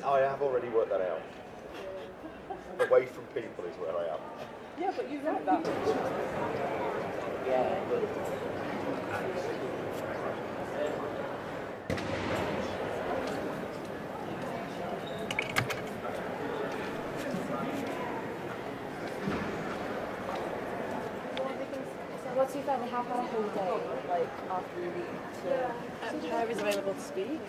I have already worked that out. Away from people is where I am. Yeah, but you wrote that. Yeah, but So what's your family? How about a whole day, like after you leave? To... Um, Claire is available to speak.